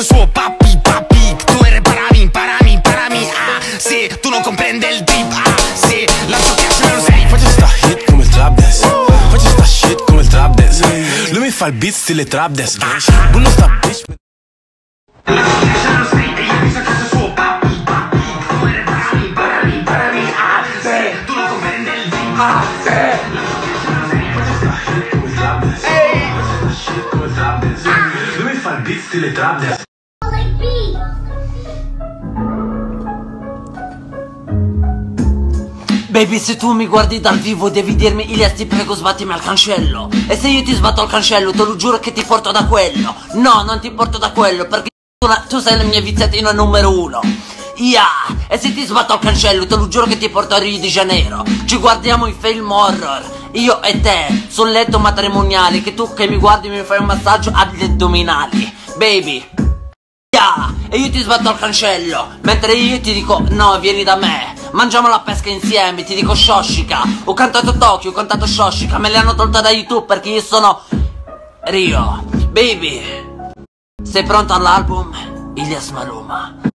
suo papi papi Tu eres para mí, para mí, para mí Ah, sì, tu non comprende il trip Ah, sì, la tua piace non sei Faccio sta hit come il trap dance. Faccio sta shit come il trap dance. Lui mi fa il beat stile trap dance Bullo sta bitch. La tua Lui mi fa il beat stile trap dance Baby, se tu mi guardi dal vivo devi dirmi Ilias ti prego sbattimi al cancello. E se io ti sbatto al cancello te lo giuro che ti porto da quello. No, non ti porto da quello perché tu, sei la mia viziatina numero uno. Yeah! E se ti sbatto al cancello te lo giuro che ti porto a Rio de Janeiro. Ci guardiamo i film horror. Io e te sul letto matrimoniale Che tu che mi guardi mi fai un massaggio agli addominali Baby Yeah! E io ti sbatto al cancello Mentre io ti dico no vieni da me Mangiamo la pesca insieme Ti dico Shoshika Ho cantato Tokyo Ho cantato Shoshika Me le hanno tolta da YouTube Perché io sono Rio Baby Sei pronto all'album? Ilias Maluma